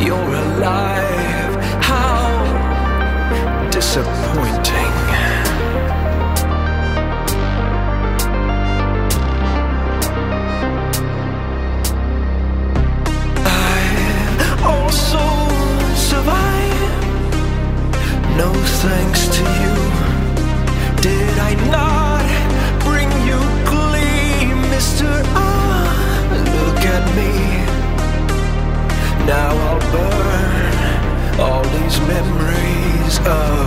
You're alive. How disappointing. Memories